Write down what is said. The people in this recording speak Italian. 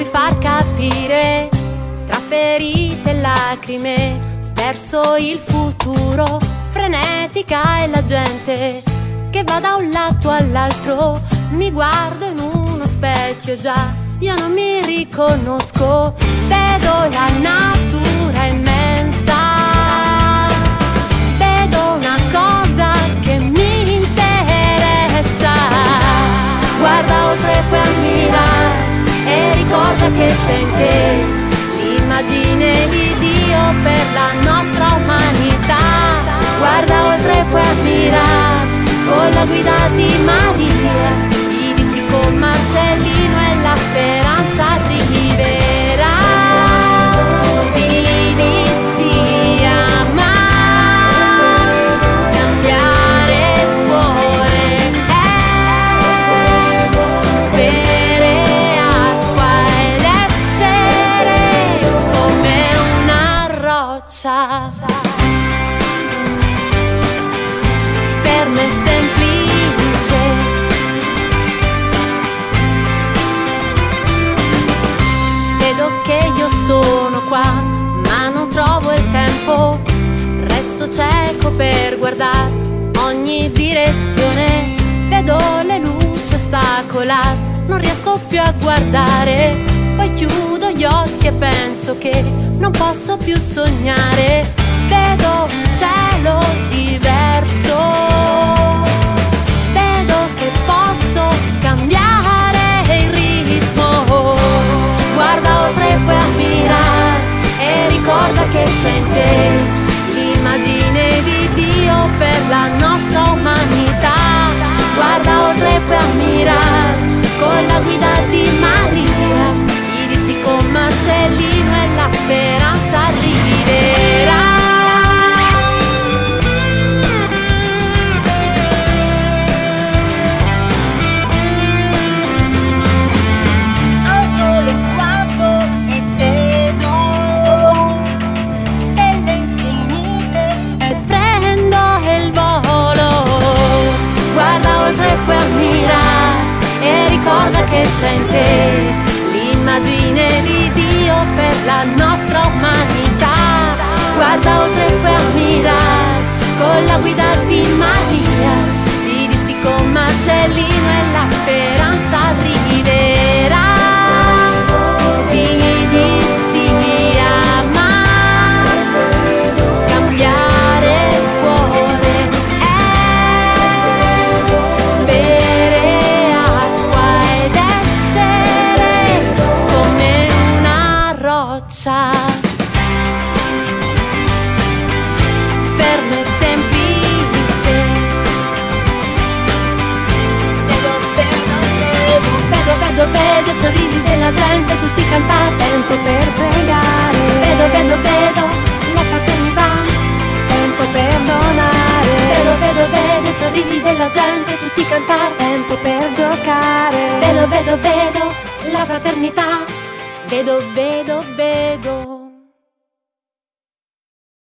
cui far capire tra ferite e lacrime verso il futuro frenetica e la gente che va da un lato all'altro mi guardo in uno specchio già io non mi riconosco vedo la e ricorda che c'è in te l'immagine di Dio per la nostra umanità. Guarda oltre puoi ammirare con la guida di Maria roccia ferma e semplice Vedo che io sono qua, ma non trovo il tempo. Resto cieco per guardare ogni direzione. Vedo le luci ostacolare, non riesco più a guardare. Poi chiudo penso che non posso più sognare. Vedo un cielo diverso. Vedo che posso cambiare il ritmo. Guarda oltre puoi ammirare e ricorda che c'è in te c'è l'immagine di Dio per la nostra umanità. Guarda oltre puoi ammirare con la guida roccia ferma e semplice. Vedo, vedo, vedo, vedo, vedo, vedo sorrisi della gente tutti cantare tempo per pregare. Vedo, vedo, vedo la fraternità tempo per donare. Vedo, vedo, vedo sorrisi della gente tutti cantare tempo per giocare. Vedo, vedo, vedo la fraternità vedo, vedo, vedo